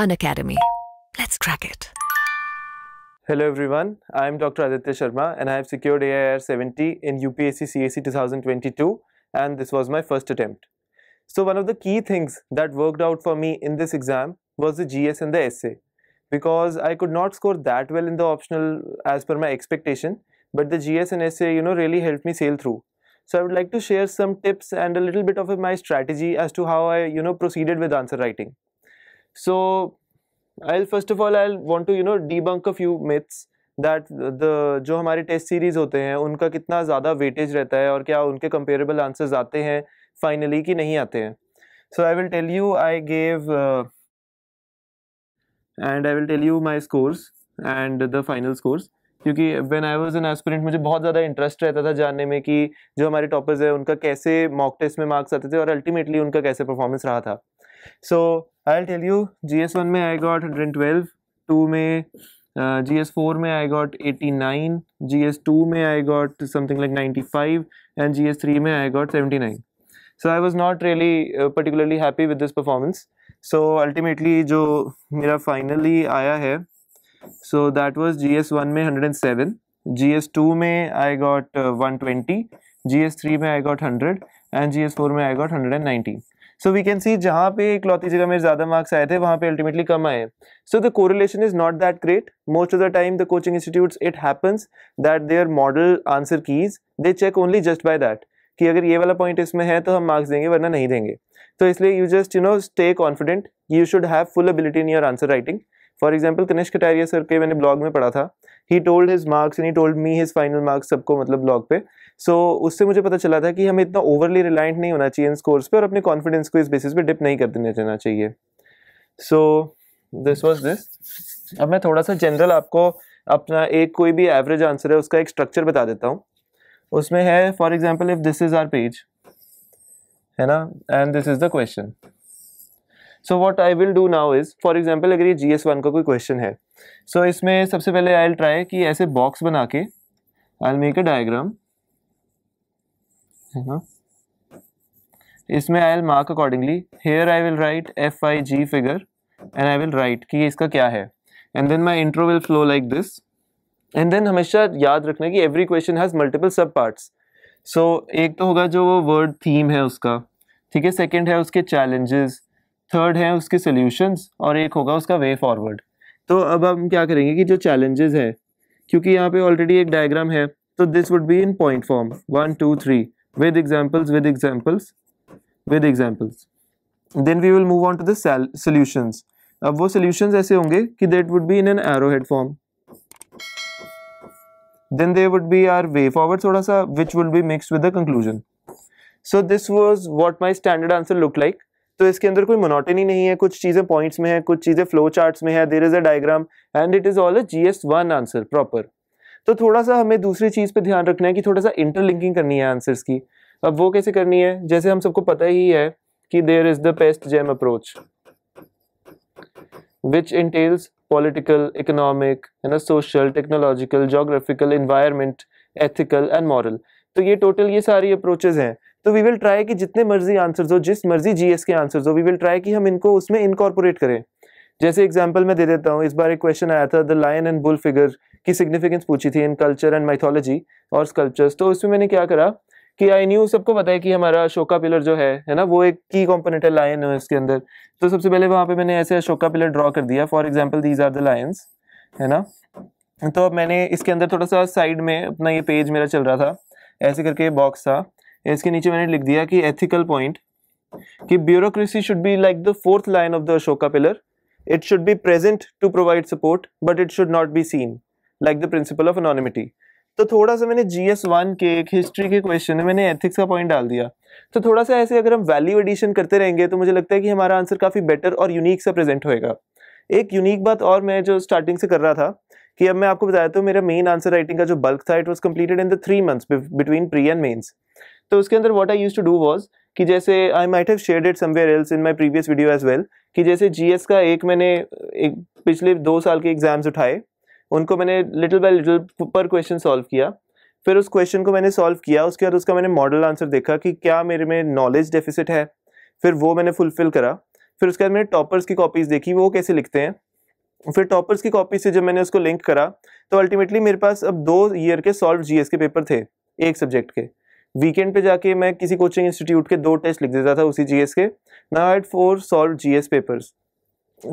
An Academy. Let's crack it. Hello everyone, I am Dr. Aditya Sharma and I have secured AIR 70 in UPSC CAC 2022 and this was my first attempt. So one of the key things that worked out for me in this exam was the GS and the essay because I could not score that well in the optional as per my expectation but the GS and essay you know really helped me sail through. So I would like to share some tips and a little bit of my strategy as to how I you know proceeded with answer writing. So, I'll, first of all, I'll want to, you know, debunk a few myths that the, जो हमारे test series होते हैं, उनका कितना ज़्यादा weightage रहता है और क्या उनके कंपेरेबल आंसर्स आते हैं फाइनली कि नहीं आते हैं। So I will tell you I gave and I will tell you my scores and the final scores क्योंकि when I was an aspirant मुझे बहुत ज़्यादा इंटरेस्ट रहता था जानने में कि जो हमारे टॉपर्स है, उनका कैसे मॉक टेस्ट में मार्क्स आते थे और अल्टीमेटली उनका कैसे परफॉर्मेंस रहा था। So I tell you G S one में I got hundred twelve two में जी एस फोर में I got eighty nine G S two में I got something like ninety five and G S three में I got seventy nine so I was not really particularly happy with this performance so ultimately जो मेरा finally आया है so that was G S one में hundred and seven G S two में I got one twenty G S three में I got hundred and G S four में I got hundred and nineteen so we can see जहाँ पे इकलौती जगह में ज़्यादा मार्क्स आए थे, वहाँ पे अल्टीमेटली कम आए so the correlation is not that great most of the time the coaching institutes it happens that their model answer keys they check only just by that कि अगर ये वाला पॉइंट इसमें है तो हम मार्क्स देंगे, वरना नहीं देंगे। तो इसलिए you just you know stay confident you should have full ability in your answer writing for example Kanishka Kataria sir के मैंने ब्लॉग में पढ़ा था। He told his marks and he told me his final marks सबको मतलब blog पे। सो so, उससे मुझे पता चला था कि हमें इतना ओवरली रिलायंट नहीं होना चाहिए इन स्कोर्स पे और अपने कॉन्फिडेंस को इस बेसिस पे डिप नहीं कर देना देना चाहिए। सो दिस वॉज़ दिस अब मैं थोड़ा सा जनरल आपको अपना एक कोई भी एवरेज आंसर है उसका एक स्ट्रक्चर बता देता हूँ। उसमें है for example if this is our page है ना? And this is the question so what I will do now is for example अगर ये जी एस वन का कोई क्वेश्चन है सो so, इसमें सबसे पहले आई ट्राई कि ऐसे बॉक्स बना के आई मेक अ डायग्राम है ना? इसमें I will mark accordingly here I will write F I G figure and I will write कि इसका क्या है. And then my intro will flow like this and then हमेशा याद रखना कि every question has multiple sub parts so एक तो होगा जो वो वर्ड थीम है उसका. ठीक है? सेकेंड है उसके चैलेंजेस थर्ड है उसके सोल्यूशंस और एक होगा उसका वे फॉरवर्ड तो अब हम क्या करेंगे कि जो चैलेंजेस है, क्योंकि यहाँ पे ऑलरेडी एक डायग्राम है तो this would be in point form one two three with examples with examples with examples then we will move on to the solutions अब वो सोल्यूशन ऐसे होंगे कि that would be in an arrow form then they would be our way forward थोड़ा सा which would be mix with the conclusion so this was what my standard answer look like तो इसके अंदर कोई monotony नहीं है, कुछ चीज़ें पॉइंट्स में है, कुछ चीज़ें फ्लो चार्ट्स में है there is a diagram and it is all a G S one answer proper तो थोड़ा सा हमें दूसरी चीज़ पे ध्यान रखना है कि थोड़ा सा इंटरलिंकिंग करनी है आंसर्स की। अब वो कैसे करनी है? जैसे हम सबको पता ही है कि there is the PEST GEM approach which entails political economic है ना social technological geographical environment ethical and moral तो ये टोटल ये सारी अप्रोचेज हैं। तो वी विल ट्राई कि जितने मर्ज़ी आंसर्स हो, जिस मर्ज़ी जीएस के आंसर्स हो वी विल ट्राई कि हम इनको उसमें इनकॉर्पोरेट करें। जैसे एग्ज़ाम्पल मैं दे देता हूँ, इस बार एक क्वेश्चन आया था the lion and bull figure की सिग्निफिकेंस पूछी थी इन कल्चर एंड माइथोलॉजी और स्कल्पचर्स तो उसमें मैंने क्या करा कि आई न्यू सबको पता है कि हमारा अशोका पिलर जो है है ना, वो एक की कॉम्पोनेंट है लायन है इसके अंदर। तो सबसे पहले वहाँ पे मैंने ऐसे अशोका पिलर ड्रॉ कर दिया। For example these are the lions है ना? तो अब मैंने इसके अंदर थोड़ा सा साइड में अपना ये पेज मेरा चल रहा था। ऐसे करके बॉक्स था। इसके नीचे मैंने लिख दिया कि एथिकल पॉइंट कि bureaucracy should be like the fourth line of the Ashoka pillar It should be present to provide support, but it should not be seen, like the principle of anonymity. तो थोड़ा सा मैंने जी S one के एक history के question में मैंने ethics का पॉइंट डाल दिया। तो थोड़ा सा ऐसे अगर हम वैल्यू एडिशन करते रहेंगे तो मुझे लगता है कि हमारा आंसर काफ़ी बेटर और यूनिक सा प्रेजेंट होएगा। एक यूनिक बात और मैं जो स्टार्टिंग से कर रहा था कि अब मैं आपको बताया तो मेरा मेन आंसर राइटिंग का जो बल्क था it was completed in the three months between pre and mains तो उसके अंदर what I use to do was कि जैसे I might have shared it somewhere else in my previous video as well कि जैसे GS का एक मैंने, एक पिछले दो साल के एग्ज़ाम्स उठाए, उनको मैंने लिटिल बाय लिटिल पर क्वेश्चन सॉल्व किया। फिर उस क्वेश्चन को मैंने सॉल्व किया, उसके बाद उसका मैंने मॉडल आंसर देखा कि क्या मेरे में नॉलेज डेफिसिट है। फिर वो मैंने फुलफिल करा। फिर उसके बाद मैंने टॉपर्स की कॉपीज़ देखी, वो कैसे लिखते हैं? फिर टॉपर्स की कॉपी से जब मैंने उसको लिंक करा तो अल्टीमेटली मेरे पास अब दो ईयर के सॉल्व जीएस के पेपर थे, एक सब्जेक्ट के। वीकेंड पे जाके मैं किसी कोचिंग इंस्टीट्यूट के दो टेस्ट लिख देता था उसी जीएस के। Now had four solve GS papers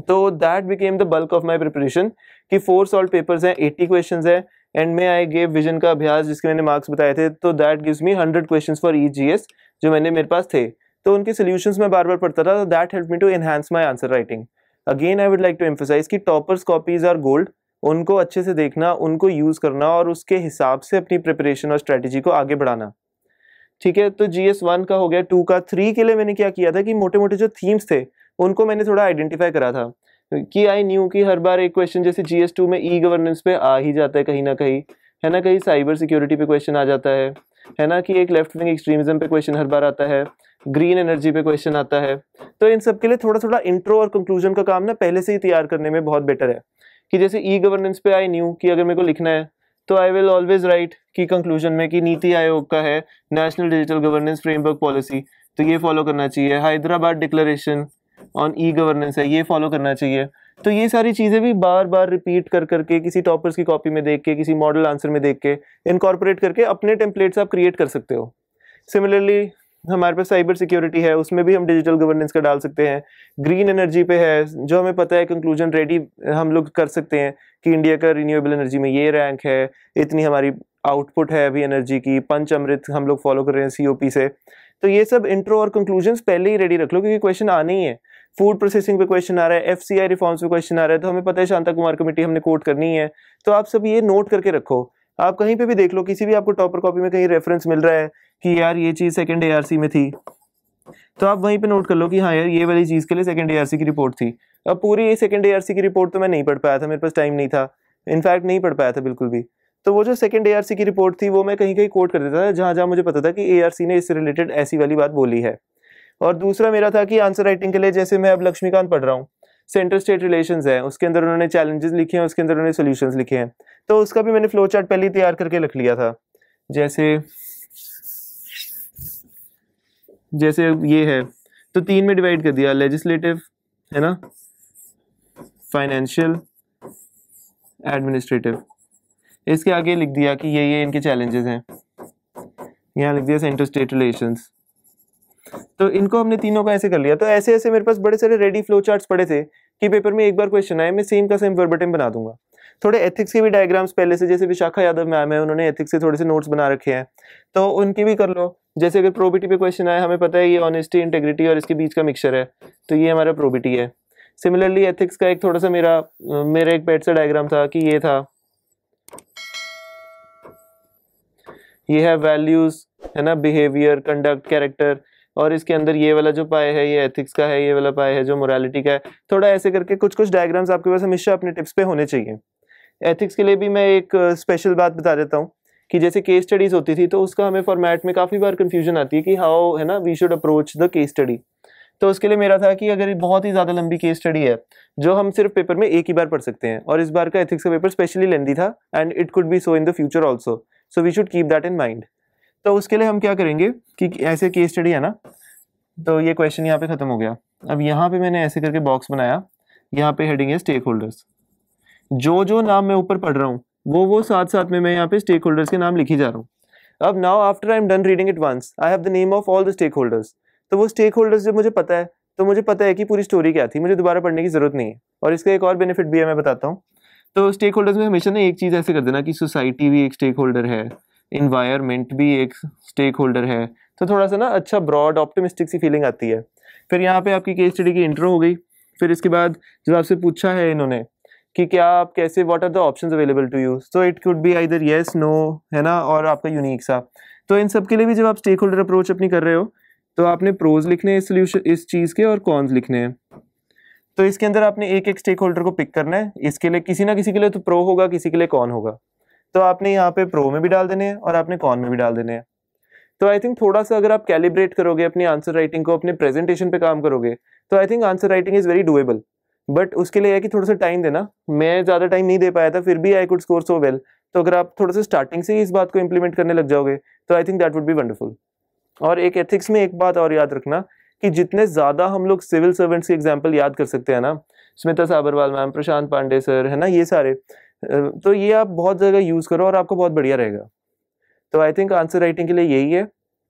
so that became the bulk of my preparation कि फोर सॉल्व पेपर्स हैं एट्टी क्वेश्चन है एंड में आई गेव विजन का अभ्यास जिसके मैंने मार्क्स बताए थे तो that gives me hundred question for E G S जो मैंने मेरे पास थे। तो उनके सोल्यूशन मैं बार बार पढ़ता था that help me to enhance my answer writing again I would like to emphasize कि टॉपर्स कॉपीज आर गोल्ड उनको अच्छे से देखना, उनको यूज़ करना और उसके हिसाब से अपनी प्रिपरेशन और स्ट्रेटेजी को आगे बढ़ाना। ठीक है तो जी एस वन का हो गया टू का थ्री के लिए मैंने क्या किया था कि मोटे मोटे जो थीम्स थे, उनको मैंने थोड़ा आइडेंटिफाई करा था। कि आई न्यू कि हर बार एक क्वेश्चन जैसे जी एस टू में ई गवर्नेंस पे आ ही जाता है कहीं ना कहीं। है ना, कहीं साइबर सिक्योरिटी पे क्वेश्चन आ जाता है। है ना, कि एक लेफ़्ट विंग एक्सट्रीमिज्म पे क्वेश्चन हर बार आता है। ग्रीन एनर्जी पे क्वेश्चन आता है। तो इन सब के लिए थोड़ा थोड़ा इंट्रो और कंक्लूजन का काम ना पहले से ही तैयार करने में बहुत बेटर है। कि जैसे ई गवर्नेंस पे आई न्यू कि अगर मेरे को लिखना है तो आई विल ऑलवेज राइट कि कंक्लूजन में कि नीति आयोग का है national digital governance framework policy तो ये फॉलो करना चाहिए। Hyderabad declaration on e governance है, ये फॉलो करना चाहिए। तो ये सारी चीज़ें भी बार बार रिपीट कर करके, किसी टॉपर्स की कॉपी में देख के, किसी मॉडल आंसर में देख के इनकॉर्पोरेट करके अपने टेम्पलेट्स आप क्रिएट कर सकते हो। सिमिलरली हमारे पास साइबर सिक्योरिटी है, उसमें भी हम डिजिटल गवर्नेंस का डाल सकते हैं। ग्रीन एनर्जी पे है, जो हमें पता है कंक्लूजन रेडी हम लोग कर सकते हैं कि इंडिया का रिन्यूएबल एनर्जी में ये रैंक है, इतनी हमारी आउटपुट है अभी एनर्जी की, पंच अमृत हम लोग फॉलो कर रहे हैं सीओपी से। तो ये सब इंट्रो और कंक्लूजन पहले ही रेडी रख लो, क्योंकि क्वेश्चन आने ही है। फ़ूड प्रोसेसिंग पे क्वेश्चन आ रहा है एफ़ सी आई रिफॉर्म्स पे क्वेश्चन आ रहा है तो हमें पता है शांता कुमार कमेटी हमने कोट करनी है। तो आप सब ये नोट करके रखो। आप कहीं पे भी देख लो, किसी भी आपको टॉपर कॉपी में कहीं रेफरेंस मिल रहा है कि यार ये चीज़ सेकंड एआरसी में थी। तो आप वहीं पे नोट कर लो कि हाँ यार ये वाली चीज़ के लिए सेकंड एआरसी की रिपोर्ट थी। अब पूरी ये सेकंड एआरसी की रिपोर्ट तो मैं नहीं पढ़ पाया था, मेरे पास टाइम नहीं था। इनफैक्ट नहीं पढ़ पाया था बिल्कुल भी। तो वो जो सेकंड एआरसी की रिपोर्ट थी, वो मैं कहीं कहीं कोट कर देता था, जहाँ जहाँ मुझे पता था कि एआरसी ने इससे रिलेटेड ऐसी वाली बात बोली है। और दूसरा मेरा था कि आंसर राइटिंग के लिए जैसे मैं अब लक्ष्मीकांत पढ़ रहा हूँ सेंटर स्टेट रिलेशन है, उसके अंदर उन्होंने चैलेंजेस लिखे हैं, उसके अंदर उन्होंने सोल्यूशन लिखे हैं। तो उसका भी मैंने फ्लो चार्ट पहले ही तैयार करके रख लिया था। जैसे जैसे ये है तो तीन में डिवाइड कर दिया लेजिस्लेटिव है ना? फाइनेंशियल एडमिनिस्ट्रेटिव इसके आगे लिख दिया कि ये ये इनके चैलेंजेस हैं। यहाँ लिख दिया सेंटर स्टेट रिलेशंस तो इनको हमने तीनों का ऐसे कर लिया। तो ऐसे ऐसे मेरे पास बड़े सारे रेडी फ्लो चार्ट्स पड़े थे कि पेपर में एक बार क्वेश्चन आए, मैं सेम का सेम वर्बटम बना दूँगा। थोड़े एथिक्स के भी डायग्राम्स पहले से, जैसे विशाखा यादव मैम है, उन्होंने एथिक्स से थोड़े से नोट्स बना रखे हैं। तो उनकी भी कर लो। जैसे अगर प्रोबिटी पे क्वेश्चन आए, हमें पता है ये ऑनेस्टी इंटेग्रिटी और इसके बीच का मिक्सचर है। तो ये हमारा प्रोबिटी है। सिमिलरली एथिक्स का एक थोड़ा सा मेरा मेरा एक पेट सा डायग्राम था कि ये था। ये है वैल्यूज़ है ना? बिहेवियर कंडक्ट कैरेक्टर और इसके अंदर ये वाला जो पाए है, ये एथिक्स का है, ये वाला पाए है जो मोरालिटी का है। थोड़ा ऐसे करके कुछ कुछ डायग्राम्स आपके पास हमेशा अपने टिप्स पे होने चाहिए। एथिक्स के लिए भी मैं एक स्पेशल बात बता देता हूँ कि जैसे केस स्टडीज़ होती थी तो उसका हमें फॉर्मेट में काफ़ी बार कंफ्यूजन आती है कि हाउ है ना we should approach the case study तो उसके लिए मेरा था कि अगर बहुत ही ज़्यादा लंबी केस स्टडी है, जो हम सिर्फ़ पेपर में एक ही बार पढ़ सकते हैं, और इस बार का एथिक्स का पेपर स्पेशली लेंदी था and it could be so in the future also so we should keep that in mind तो उसके लिए हम क्या करेंगे कि ऐसे केस स्टडी है ना तो ये क्वेश्चन यहाँ पे ख़त्म हो गया। अब यहाँ पे मैंने ऐसे करके बॉक्स बनाया, यहाँ पे हेडिंग है स्टेक होल्डर्स जो जो नाम मैं ऊपर पढ़ रहा हूँ, वो वो साथ साथ में मैं यहाँ पे स्टेक होल्डर्स के नाम लिखी जा रहा हूँ। अब now after I am done reading it once I have the name of all the stakeholders तो वो स्टेक होल्डर्स जब मुझे पता है तो मुझे पता है कि पूरी स्टोरी क्या थी, मुझे दोबारा पढ़ने की ज़रूरत नहीं है। और इसका एक और बेनिफिट भी है, मैं बताता हूँ। तो स्टेक होल्डर्स में हमेशा ना एक चीज़ ऐसे कर देना कि सोसाइटी भी एक स्टेक होल्डर है इन्वायरमेंट भी एक स्टेक होल्डर है। तो थोड़ा सा ना अच्छा ब्रॉड ऑप्टिमिस्टिक सी फीलिंग आती है। फिर यहाँ पे आपकी केस स्टडी की इंट्रो हो गई। फिर इसके बाद जब आपसे पूछा है इन्होंने कि क्या आप कैसे what are the options available to you so it could be either yes no है ना, और आपका यूनिक सा। तो इन सब के लिए भी जब आप स्टेक होल्डर अप्रोच अपनी कर रहे हो तो आपने प्रोज लिखने हैं सोल्यूशन इस चीज़ के और कॉन्स लिखने हैं। तो इसके अंदर आपने एक एक स्टेक होल्डर को पिक करना है। इसके लिए किसी ना किसी के लिए तो प्रो होगा, किसी के लिए कौन होगा। तो आपने यहाँ पे प्रो में भी डाल देने हैं और आपने कॉन में भी डाल देने हैं। तो आई थिंक थोड़ा सा अगर आप कैलिब्रेट करोगे अपनी आंसर राइटिंग को, अपने प्रेजेंटेशन पे काम करोगे तो I think answer writing is very doable but उसके लिए है कि थोड़ा सा टाइम देना। मैं ज़्यादा टाइम नहीं दे पाया था, फिर भी I could score so well तो अगर आप थोड़ा सा स्टार्टिंग से ही इस बात को इम्प्लीमेंट करने लग जाओगे तो I think that would be wonderful और एक एथिक्स में एक बात और याद रखना कि जितने ज़्यादा हम लोग सिविल सर्वेंट्स की एग्ज़ाम्पल याद कर सकते हैं ना स्मिता साबरवाल मैम प्रशांत पांडे सर है ना, ये सारे तो ये आप बहुत जगह यूज़ करो और आपको बहुत बढ़िया रहेगा। तो आई थिंक आंसर राइटिंग के लिए यही है।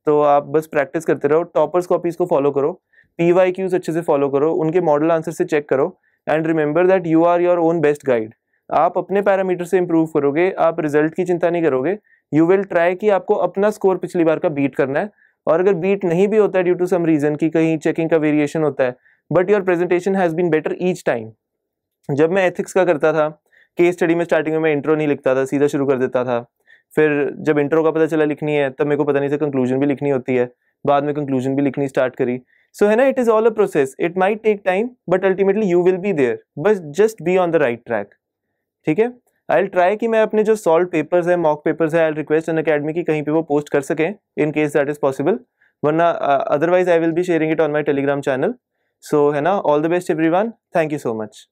तो आप बस प्रैक्टिस करते रहो टॉपर्स कॉपीज को फॉलो करो पी वाई क्यूज अच्छे से फॉलो करो, उनके मॉडल आंसर से चेक करो and remember that you are your own best guide आप अपने पैरामीटर से इम्प्रूव करोगे, आप रिज़ल्ट की चिंता नहीं करोगे। यू विल ट्राई कि आपको अपना स्कोर पिछली बार का बीट करना है। और अगर बीट नहीं भी होता है ड्यू टू सम रीजन की कहीं चेकिंग का वेरिएशन होता है but your presentation has been better each time जब मैं एथिक्स का करता था केस स्टडी में स्टार्टिंग में मैं इंट्रो नहीं लिखता था, सीधा शुरू कर देता था। फिर जब इंट्रो का पता चला लिखनी है, तब मेरे को पता नहीं था कंक्लूजन भी लिखनी होती है। बाद में कंक्लूजन भी लिखनी स्टार्ट करी। सो है ना it is all a process it might take time but ultimately you will be there बस just be on the right track ठीक है? आई एल ट्राई कि मैं अपने जो सॉल्व पेपर्स है मॉक पेपर्स है I'll request N academy की कहीं पे वो पोस्ट कर सकें in case that is possible वरना otherwise I will be sharing it on my Telegram channel so है ना all the best everyone thank you so much